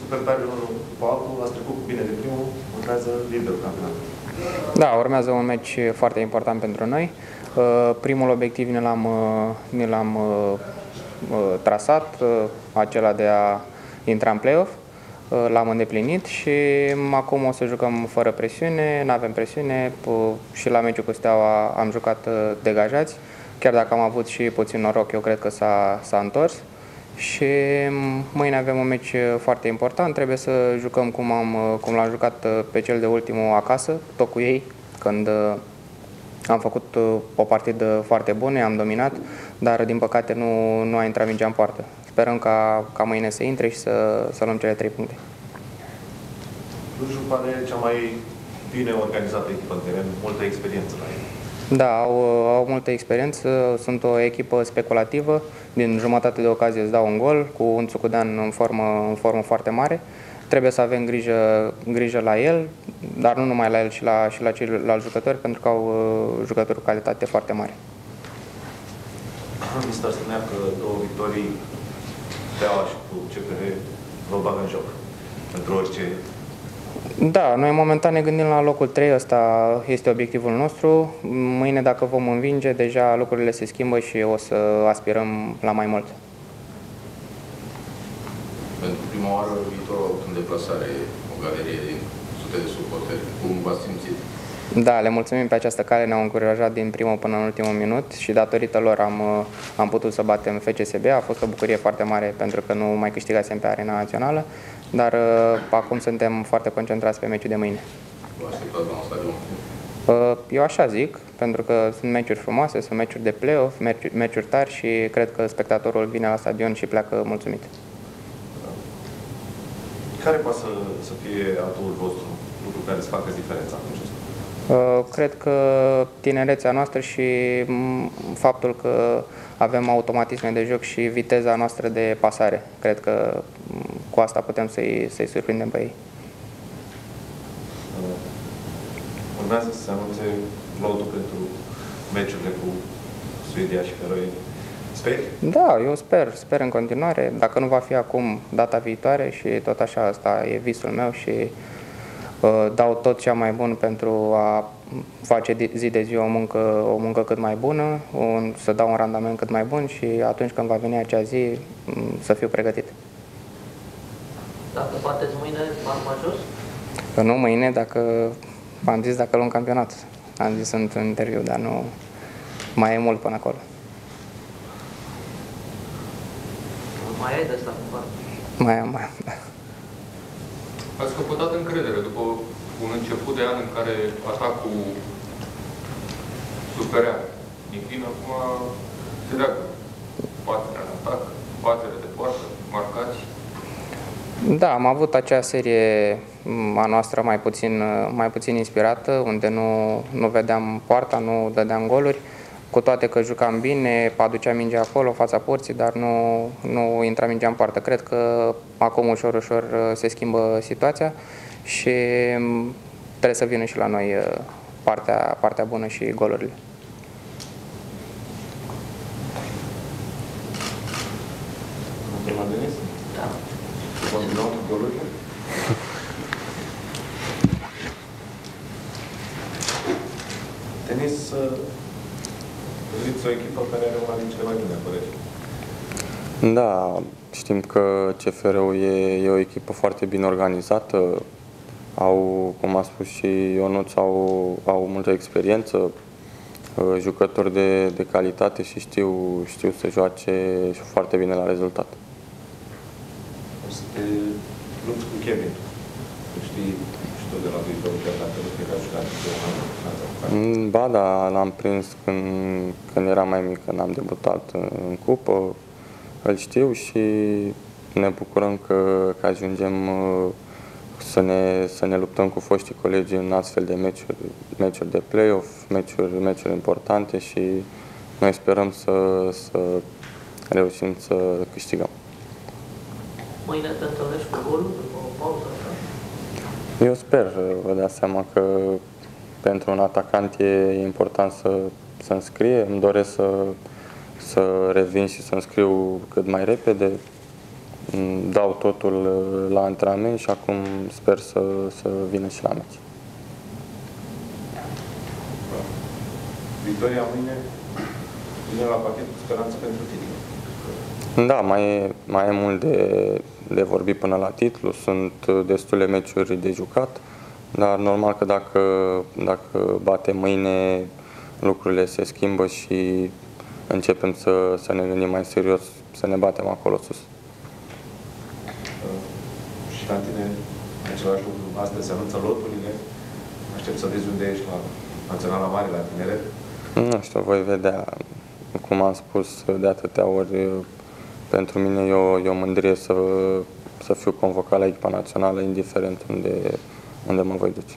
super tare unul după altul, ați trecut cu bine de primul, urmează liderul campionatului. Da, urmează un meci foarte important pentru noi. Uh, primul obiectiv ne l-am, uh, ne l-am trasat, acela de a intra în play-off. L-am îndeplinit și acum o să jucăm fără presiune, nu avem presiune și la meciul cu Steaua am jucat degajați. Chiar dacă am avut și puțin noroc, eu cred că s-a întors și mâine avem un meci foarte important, trebuie să jucăm cum, am, cum l-am jucat uh, pe cel de ultimul acasă, tot cu ei, când uh, am făcut uh, o partidă foarte bună, am dominat, dar din păcate nu, nu a intrat mingea în poartă. Sperăm ca, ca mâine să intre și să, să luăm cele trei puncte. Clujul pare cea mai bine organizată echipă în teren, multă experiență la ei. Da, au, au multă experiență, sunt o echipă speculativă, din jumătate de ocazie îți dau un gol, cu un Țucudean în formă, în formă foarte mare. Trebuie să avem grijă, grijă la el, dar nu numai la el, și la, și la ceilalți jucători, pentru că au uh, jucători cu calitate foarte mare. Mister spunea că două victorii Steaua și cu CPR vă bagă în joc pentru orice da, noi momentan ne gândim la locul 3, ăsta este obiectivul nostru. Mâine, dacă vom învinge, deja lucrurile se schimbă și o să aspirăm la mai mult. Pentru prima oară, viitorul a avut în deplasare o galerie din sute de suporteri. Cum v-ați simțit? Da, le mulțumim pe această cale, ne-au încurajat din primul până în ultimul minut și datorită lor am, am putut să batem FCSB. A fost o bucurie foarte mare pentru că nu mai câștigasem pe arena națională dar uh, acum suntem foarte concentrați pe meciul de mâine. Uh, eu așa zic, pentru că sunt meciuri frumoase, sunt meciuri de play-off, meciuri, meciuri tari și cred că spectatorul vine la stadion și pleacă mulțumit. Care poate să, să fie atul vostru, lucru care să facă diferența în Uh, cred că tinerețea noastră și mm, faptul că avem automatisme de joc și viteza noastră de pasare. Cred că mm, cu asta putem să-i să, surprindem pe ei. Uh, urmează să se anunțe lotul pentru meciurile cu Suedia și Feroe. Speri? Da, eu sper, sper în continuare. Dacă nu va fi acum, data viitoare și tot așa, asta e visul meu și uh, dau tot cea mai bun pentru a face zi de zi o muncă, o muncă cât mai bună, un, să dau un randament cât mai bun și atunci când va veni acea zi mm, să fiu pregătit. Dacă bateți mâine, m-am majus? Nu mâine, dacă am zis dacă luăm campionat. Am zis în interviu, dar nu mai e mult până acolo. Mai ai de asta cumva? Mai am, mai am, da. Ați căpătat încredere după un început de an în care atacul superea. Din plin acum se leagă baterea în atac, baterea de poartă, marcați. Da, am avut acea serie a noastră mai puțin, mai puțin inspirată, unde nu, nu vedeam poarta, nu dădeam goluri, cu toate că jucam bine, aducea mingea acolo, fața porții, dar nu, nu intra mingea în poartă. Cred că acum ușor, ușor se schimbă situația și trebuie să vină și la noi uh, partea, partea bună și golurile. Da. Continuăm cu golurile? Tenis, vedeți o echipă care are una din cele mai bune păreri. Da, știm că CFR-ul e, e o echipă foarte bine organizată, au, cum a spus și Ionuț, au, au multă experiență, uh, jucători de, de calitate și știu, știu să joace și foarte bine la rezultat. O să te lupți cu Kevin. Știi, și tu de la viitorul chiar dacă nu fi jucat mm, Ba da, l-am prins când, când era mai mic, când am debutat în cupă, îl știu și ne bucurăm că, că ajungem uh, să ne, să ne luptăm cu foștii colegi în astfel de meciuri, meciuri de play-off, meciuri, meciuri importante și noi sperăm să, să reușim să câștigăm. Mâine te întâlnești cu golul după o pauză? Eu sper, vă dați seama că pentru un atacant e important să, să înscrie. Îmi doresc să, să revin și să înscriu cât mai repede. mm, dau totul uh, la antrenament și acum sper să, să vină și la meci. Victoria mâine vine la pachet cu speranță pentru titlu. Da, mai e, mai e mult de, de vorbit până la titlu, sunt uh, destule meciuri de jucat, dar normal că dacă, dacă bate mâine, lucrurile se schimbă și începem să, să ne gândim mai serios, să ne batem acolo sus. Uh, Și la tine același lucru. Astăzi se anunță loturile. Aștept să vezi unde ești la Naționala Mare, la tineret. Nu știu, voi vedea, cum am spus de atâtea ori, pentru mine e o, e o mândrie să, să fiu convocat la echipa națională, indiferent unde, unde mă voi duce.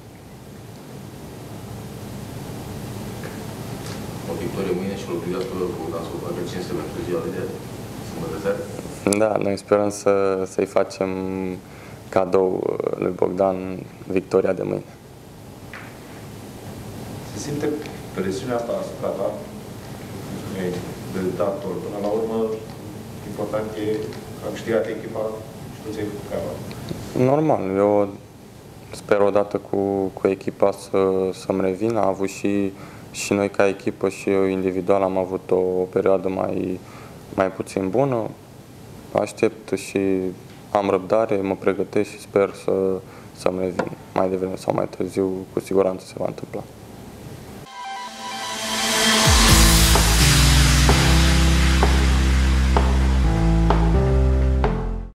O victorie mâine și o obligat Bogdan să o facă cinste pentru ziua de sâmbătă seara. Da, noi sperăm să, să-i facem cadou lui Bogdan victoria de mâine. Se simte presiunea asta asupra ta. Ai de dat tot. Până la urmă, important e că am câștigat echipa și tu ți-ai făcut treaba. Normal, eu sper odată cu, cu echipa să, să-mi revin. Am avut și, și noi ca echipă și eu individual am avut o, o perioadă mai, mai puțin bună. Aștept și am răbdare, mă pregătesc și sper să, să-mi revin. Mai devreme sau mai târziu, cu siguranță se va întâmpla.